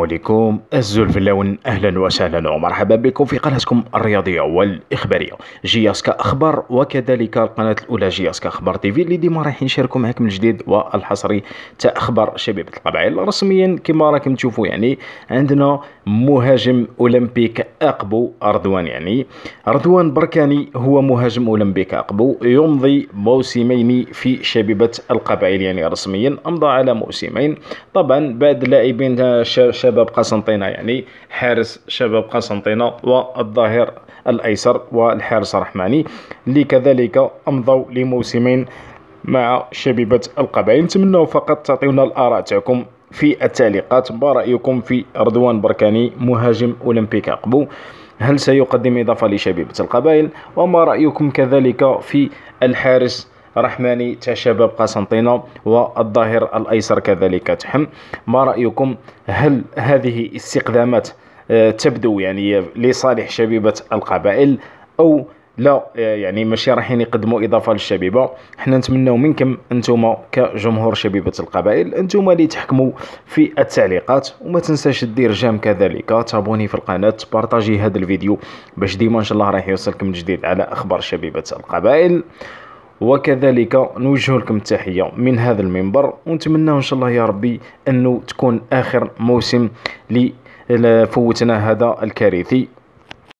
السلام عليكم. الزول في اللون أهلا وسهلا ومرحبا بكم في قناتكم الرياضية والإخبارية. جياسكا أخبار وكذلك القناة الأولى جياسكا أخبار تيفي اللي ديما رايحين نشاركوا معكم الجديد والحصري تاع أخبار شبيبه القبائل رسميا كما راكم تشوفوا يعني عندنا مهاجم أولمبيك أقبو رضوان يعني. رضوان بركاني هو مهاجم أولمبيك أقبو يمضي موسمين في شبيبة القبائل يعني رسميا أمضى على موسمين. طبعا بعد لاعبين شباب قسنطينة يعني حارس شباب قسنطينة والظاهر الأيسر والحارس الرحماني اللي كذلك أمضوا لموسمين مع شبيبة القبائل. نتمنى فقط تعطيونا الآراء تاعكم في التعليقات. ما رايكم في رضوان بركاني مهاجم أولمبيك عقبو هل سيقدم إضافة لشبيبة القبائل؟ وما رأيكم كذلك في الحارس رحماني تاع شباب قسنطينة والظاهر الأيسر كذلك. تحم ما رأيكم؟ هل هذه استخدامات آه، تبدو يعني لصالح شبيبة القبائل أو لا؟ آه، يعني ماشي رايحين يقدموا إضافة للشبيبة. حنا نتمناو منكم أنتم كجمهور شبيبة القبائل أنتم اللي تحكموا في التعليقات. وما تنساش دير جام كذلك تابوني في القناة بارطاجي هذا الفيديو باش ديما إن شاء الله راح يوصلكم جديد على أخبار شبيبة القبائل. وكذلك نوجه لكم التحية من هذا المنبر ونتمنى إن شاء الله يا ربي أنه تكون آخر موسم لفوتنا هذا الكارثي.